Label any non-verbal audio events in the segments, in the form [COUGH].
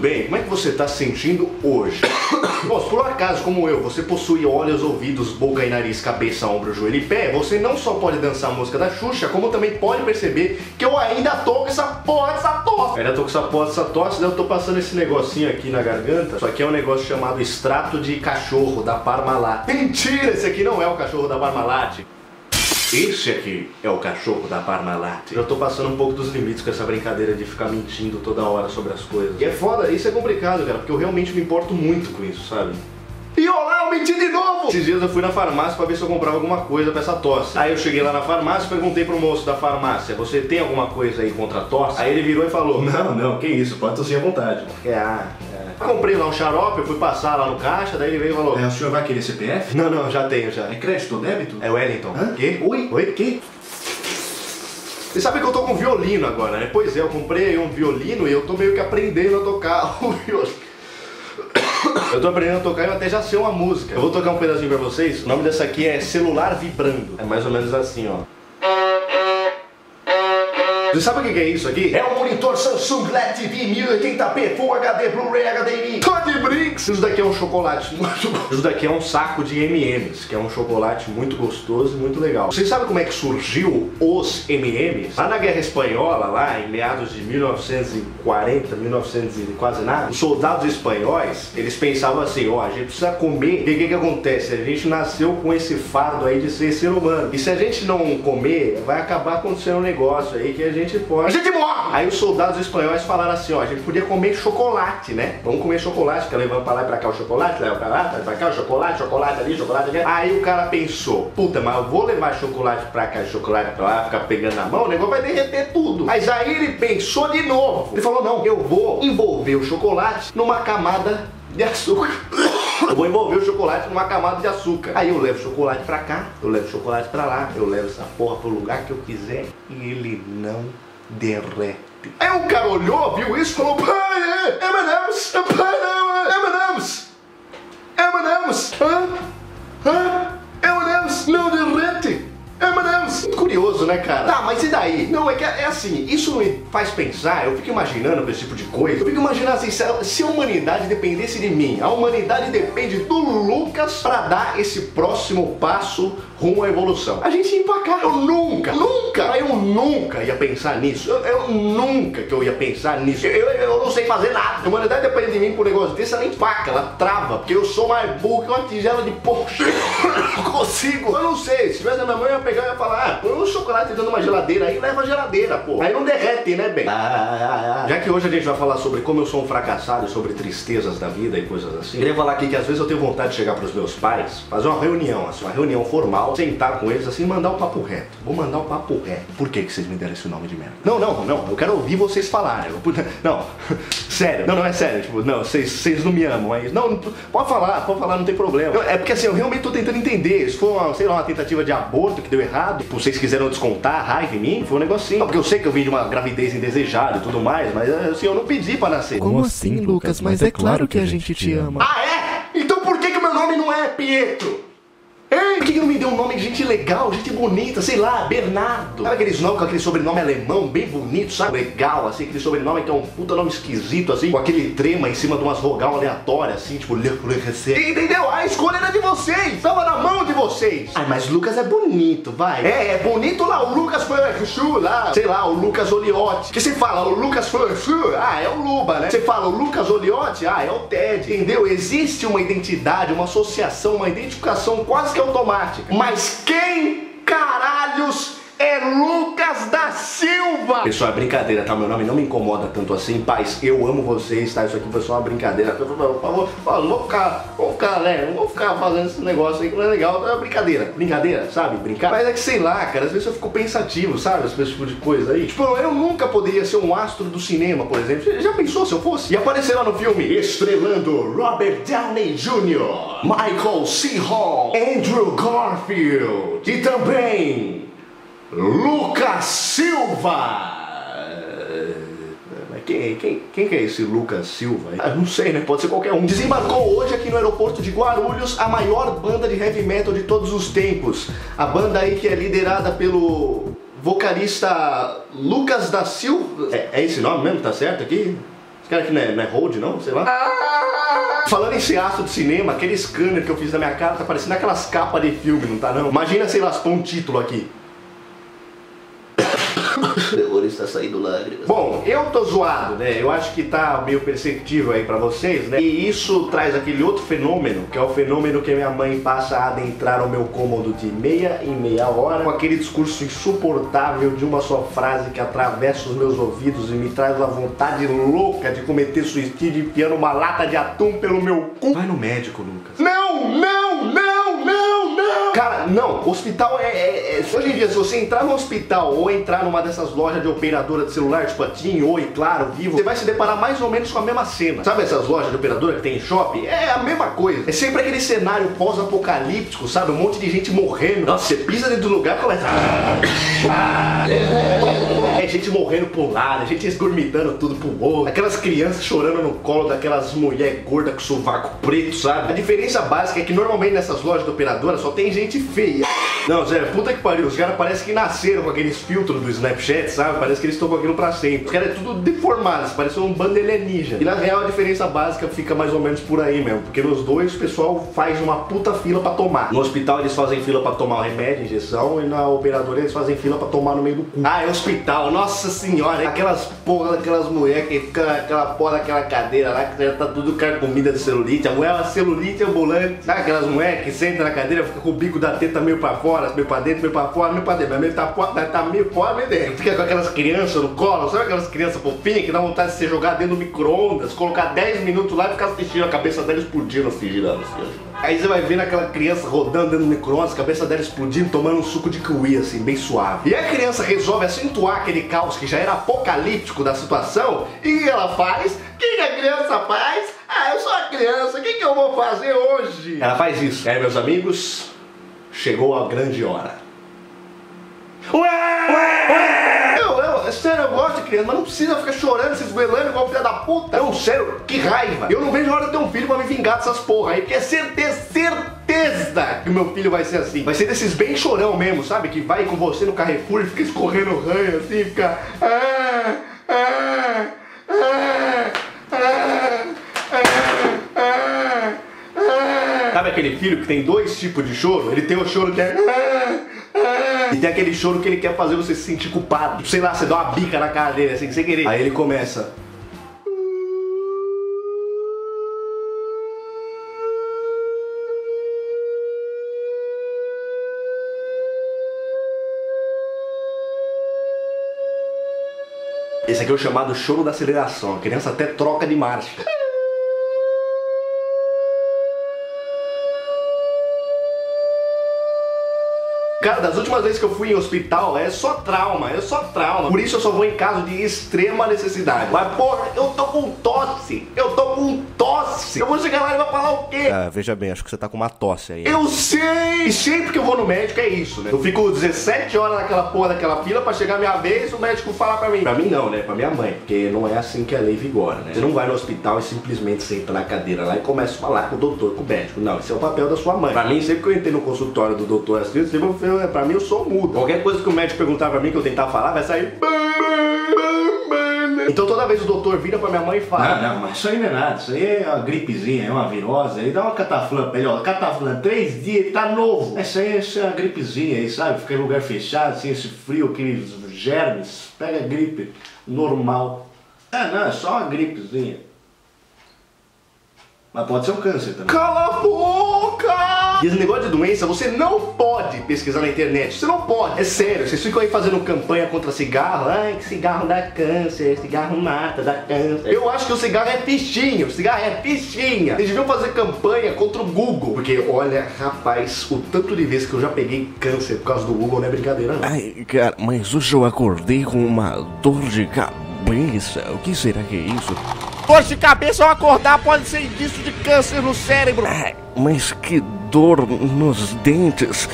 bem? Como é que você está se sentindo hoje? [COUGHS] Bom, se por um acaso, como eu, você possui olhos, ouvidos, boca e nariz, cabeça, ombro, joelho e pé, você não só pode dançar a música da Xuxa, como também pode perceber que eu ainda tô com essa porra dessa tosse. Eu ainda tô com essa porra dessa tosse, daí eu tô passando esse negocinho aqui na garganta. Isso aqui é um negócio chamado extrato de cachorro da Parmalat. Mentira, esse aqui não é o cachorro da Parmalat. Esse aqui é o cachorro da Parmalat. Eu tô passando um pouco dos limites com essa brincadeira de ficar mentindo toda hora sobre as coisas. E é foda, isso é complicado, cara, porque eu realmente me importo muito com isso, sabe? E olá, eu menti de novo! Esses dias eu fui na farmácia pra ver se eu comprava alguma coisa pra essa tosse. Aí eu cheguei lá na farmácia e perguntei pro moço da farmácia, você tem alguma coisa aí contra a tosse? Aí ele virou e falou, não, não, que isso, pode tossir à vontade. É, ah. Comprei lá um xarope, eu fui passar lá no caixa, daí ele veio e falou, É, o senhor vai querer CPF? não, não, já tenho já. É crédito ou débito? É Wellington. Hã? Quê? Oi? Oi? Quê? Você sabe que eu tô com violino agora, né? Pois é, eu comprei um violino e eu tô meio que aprendendo a tocar [LAUGHS] o violino. Eu tô aprendendo a tocar e eu até já sei uma música. Eu vou tocar um pedacinho pra vocês. O nome dessa aqui é Celular Vibrando. É mais ou menos assim, ó. Você sabe o que é isso aqui? É um monitor Samsung LED TV 1080p Full HD Blu-ray HDMI. Tô de brinks. Isso daqui é um chocolate muito bom. Isso daqui é um saco de M&M's, que é um chocolate muito gostoso e muito legal. Vocês sabem como é que surgiu os M&M's? Lá na Guerra Espanhola, lá em meados de 1940, 1900 e quase nada, os soldados espanhóis, eles pensavam assim, ó, a gente precisa comer. E o que que acontece? A gente nasceu com esse fardo aí de ser ser humano. E se a gente não comer, vai acabar acontecendo um negócio aí que a gente pode... A gente morre! Aí os soldados espanhóis falaram assim, ó, a gente podia comer chocolate, né? Vamos comer chocolate, fica levando pra lá e pra cá o chocolate, leva pra lá, traz pra cá o chocolate, chocolate ali, chocolate aqui. Aí o cara pensou, puta, mas eu vou levar chocolate pra cá, chocolate pra lá, ficar pegando na mão, o negócio vai derreter tudo. Mas aí ele pensou de novo. Ele falou, não, eu vou envolver o chocolate numa camada de açúcar. [LAUGHS] Eu vou envolver o chocolate numa camada de açúcar. Aí eu levo o chocolate pra cá, eu levo o chocolate pra lá, eu levo essa porra pro lugar que eu quiser e ele não derrete. Aí o cara olhou, viu isso e falou: M&M's, pai, é M&M's, M&M's, hã? Hã? Curioso, né, cara? Tá, mas e daí? Não, é que é assim, isso me faz pensar, eu fico imaginando esse tipo de coisa. Eu fico imaginando assim, se a, se a humanidade dependesse de mim, a humanidade depende do Lucas pra dar esse próximo passo rumo à evolução. A gente empacar. Eu nunca, nunca, eu nunca ia pensar nisso. Eu, eu nunca que eu ia pensar nisso. Eu, eu, eu não sei fazer nada. A humanidade depende de mim por um negócio desse, ela nem empaca, ela trava, porque eu sou mais burro que uma tigela de poxa. [COUGHS] consigo. Eu não sei, se tivesse na minha mão, eu ia pegar e ia falar, ah, põe um chocolate dentro de uma geladeira aí, leva a geladeira, pô. Aí não derrete, né, bem? Já que hoje a gente vai falar sobre como eu sou um fracassado, sobre tristezas da vida e coisas assim, queria falar aqui que às vezes eu tenho vontade de chegar pros meus pais, fazer uma reunião, assim, uma reunião formal, sentar com eles assim e mandar o papo reto. Vou mandar o papo reto. Por que, que vocês me deram esse nome de merda? Não, não, não, eu quero ouvir vocês falarem. Não, [LAUGHS] sério, não, não é sério, tipo, não, vocês, não me amam, é isso. Não, não, pode falar, pode falar, não tem problema. Eu- é porque assim, eu realmente tô tentando entender. Se foi uma, sei lá, uma tentativa de aborto que deu errado, tipo, vocês quiseram descontar a raiva em mim, foi um negocinho. Não, porque eu sei que eu vim de uma gravidez indesejada e tudo mais, mas assim, eu não pedi pra nascer. Como assim, Lucas? Mas é claro que a gente te ama. Ah, é? Então por que, que meu nome não é Pietro? Hein? Por que, que não me deu um nome de gente legal, gente bonita, sei lá, Bernardo? Sabe aqueles nomes com aquele sobrenome alemão bem bonito, sabe? Legal, assim, aquele sobrenome que é um puta nome esquisito, assim, com aquele trema em cima de umas vogal aleatórias, assim, tipo. Entendeu? A escolha era de vocês, vocês. Ai, mas Lucas é bonito, vai. É, é bonito lá, o Lucas Fleuchu lá, sei lá, o Lucas Oliotti. Que você fala, o Lucas Fleuchu, ah, é o Luba, né? Você fala, o Lucas Oliotti, ah, é o Ted, entendeu? Existe uma identidade, uma associação, uma identificação quase que automática. Mas quem caralhos é Lucas da Pessoal, é brincadeira, tá? Meu nome não me incomoda tanto assim. Pais, eu amo vocês, tá? Isso aqui foi só uma brincadeira. Por favor, não vou ficar, vou ficar, né? Não vou ficar fazendo esse negócio aí que não é legal. É brincadeira, brincadeira, sabe? Brincar. Mas é que sei lá, cara, às vezes eu fico pensativo, sabe? Esse tipo de coisa aí. Tipo, eu nunca poderia ser um astro do cinema, por exemplo. Você já pensou se eu fosse? E aparecer lá no filme estrelando Robert Downey Jr., Michael C. Hall, Andrew Garfield e também Lucas Silva! Quem, quem, quem que é esse Lucas Silva? Ah, não sei, né? Pode ser qualquer um. Desembarcou hoje aqui no aeroporto de Guarulhos a maior banda de heavy metal de todos os tempos. A banda aí que é liderada pelo vocalista Lucas da Silva. É, é esse nome mesmo? Tá certo aqui? Cara, que não é, não é hold, não? Sei lá. Falando em ciaço de cinema, aquele scanner que eu fiz na minha cara tá parecendo aquelas capas de filme, não tá não? Imagina, sei lá, pôr um título aqui. [LAUGHS] terrorista saindo lágrimas. Bom, eu tô zoado, né? Eu acho que tá meio perceptível aí pra vocês, né? E isso traz aquele outro fenômeno, que é o fenômeno que minha mãe passa a adentrar o meu cômodo de meia em meia hora, com aquele discurso insuportável de uma só frase que atravessa os meus ouvidos e me traz uma vontade louca de cometer suicídio enfiando uma lata de atum pelo meu cu. Vai no médico, Lucas. Não! Cara, não, hospital é, é- é- Hoje em dia, se você entrar no hospital ou entrar numa dessas lojas de operadora de celular, tipo a TIM, Oi, Claro, Vivo, você vai se deparar mais ou menos com a mesma cena. Sabe essas lojas de operadora que tem em shopping? É a mesma coisa. É sempre aquele cenário pós-apocalíptico, sabe? Um monte de gente morrendo. Nossa, você pisa dentro do lugar e começa. É gente morrendo pro lado, é gente esgurmitando tudo pro outro. Aquelas crianças chorando no colo daquelas mulher gorda com sovaco preto, sabe? A diferença básica é que normalmente nessas lojas de operadora só tem gente feia. Não, sério, puta que pariu. Os caras parecem que nasceram com aqueles filtros do Snapchat, sabe? Parece que eles estão com aquilo pra sempre. Os caras é tudo deformados, parecem um bando alienígena. E na real a diferença básica fica mais ou menos por aí mesmo. Porque nos dois o pessoal faz uma puta fila pra tomar. No hospital eles fazem fila pra tomar o remédio, injeção, e na operadora eles fazem fila pra tomar no meio do cu. Ah, é hospital, nossa senhora, aquelas porra daquelas mulheres que ficam naquela porra daquela cadeira lá, que já tá tudo carcomida de celulite. A mulher é celulite ambulante. Sabe aquelas mulheres que sentam na cadeira, fica com o bico da teta meio pra fora, meio pra dentro, meio pra fora, meio pra dentro. Mas meio tá, fora, tá meio fora, meio dentro. Fica com aquelas crianças no colo, sabe aquelas crianças fofinhas que dá vontade de ser jogada dentro do micro-ondas, colocar 10 minutos lá e ficar assistindo a cabeça dela explodindo assim, girando assim. ó. Aí você vai vendo aquela criança rodando dentro do micro-ondas, a cabeça dela explodindo, tomando um suco de kiwi, assim, bem suave. E a criança resolve acentuar aquele caos que já era apocalíptico da situação, e ela faz. O que que a criança faz? Ah, eu sou a criança, o que, que eu vou fazer hoje? Ela faz isso. É, meus amigos, chegou a grande hora. Ué! Ué! Eu, eu, sério, eu gosto de criança, mas não precisa ficar chorando, se esgoelando igual filha da puta. Não, sério, que raiva. Eu não vejo a hora de ter um filho pra me vingar dessas porra aí, porque é certeza, certeza que o meu filho vai ser assim. Vai ser desses bem chorão mesmo, sabe? Que vai com você no Carrefour e fica escorrendo ranho assim, fica... Ah, ah, ah, ah, ah, ah, ah. Sabe aquele filho que tem dois tipos de choro? Ele tem o choro que é... ah, ah, E tem aquele choro que ele quer fazer você se sentir culpado. Sei lá, você dá uma bica na cara dele, assim, sem querer. Aí ele começa. Esse aqui é o chamado choro da aceleração. A criança até troca de marcha. Cara, das últimas vezes que eu fui em hospital é só trauma, é só trauma. Por isso eu só vou em caso de extrema necessidade. Mas porra, eu tô com tosse, eu tô com tosse. Eu vou chegar lá e vai falar o quê? Ah, veja bem, acho que você tá com uma tosse aí. Eu sei! E sempre que eu vou no médico é isso, né? Eu fico 17 horas naquela porra daquela fila pra chegar a minha vez e o médico falar pra mim. Pra mim não, né? Pra minha mãe. Porque não é assim que a lei vigora, né? Você não vai no hospital e simplesmente senta na cadeira lá e começa a falar com o doutor, com o médico. Não, esse é o papel da sua mãe. Pra mim, sempre que eu entrei no consultório do doutor assim, eu sempre, eu- pra mim eu sou mudo. Qualquer coisa que o médico perguntar pra mim que eu tentar falar, vai sair. Então toda vez o doutor vira pra minha mãe e fala. Não, não, mas isso aí não é nada. Isso aí é uma gripezinha, é uma virose. Aí dá uma cataflã pra ele, ó. Cataflã, três dias, ele tá novo. Essa aí isso é uma gripezinha aí, sabe? Fica em lugar fechado, assim, esse frio, aqueles germes. Pega gripe normal. Ah, não, é só uma gripezinha. Mas pode ser um câncer também. Cala a boca! E esse negócio de doença, você não pode pesquisar na internet. Você não pode. É sério, vocês ficam aí fazendo campanha contra cigarro. Ai, que cigarro dá câncer, cigarro mata, dá câncer. Eu acho que o cigarro é fichinha, o cigarro é fichinha. Vocês deviam fazer campanha contra o Google. Porque, olha, rapaz, o tanto de vezes que eu já peguei câncer por causa do Google não é brincadeira, não. Ai, cara, mas hoje eu acordei com uma dor de cabeça. O que será que é isso? Dor de cabeça ao acordar pode ser indício de câncer no cérebro. Ai, mas que dor nos dentes.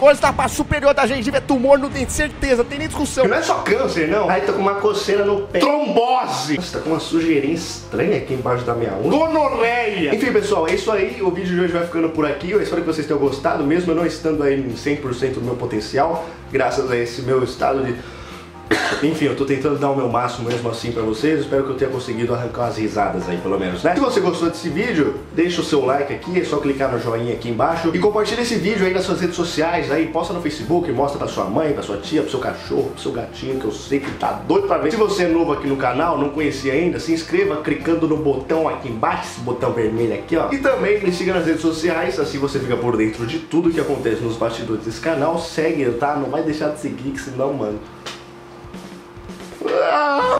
Hoje está para superior da gengiva, é tumor no dente, certeza, tem nem discussão. Não é só câncer, não. Ai, tô com uma coceira no pé. Trombose! Nossa, tá com uma sujeirinha estranha aqui embaixo da minha unha. Gonorreia! Enfim, pessoal, é isso aí. O vídeo de hoje vai ficando por aqui. Eu espero que vocês tenham gostado, mesmo eu não estando aí em 100% do meu potencial, graças a esse meu estado de Enfim, eu tô tentando dar o meu máximo mesmo assim pra vocês. Espero que eu tenha conseguido arrancar umas risadas aí, pelo menos, né? Se você gostou desse vídeo, deixa o seu like aqui, é só clicar no joinha aqui embaixo e compartilha esse vídeo aí nas suas redes sociais aí, posta no Facebook, mostra pra sua mãe, pra sua tia, pro seu cachorro, pro seu gatinho, que eu sei que tá doido pra ver. Se você é novo aqui no canal, não conhecia ainda, se inscreva clicando no botão aqui embaixo, esse botão vermelho aqui, ó. E também me siga nas redes sociais, assim você fica por dentro de tudo que acontece nos bastidores desse canal. Segue, tá? Não vai deixar de seguir, que senão, mano. Ah!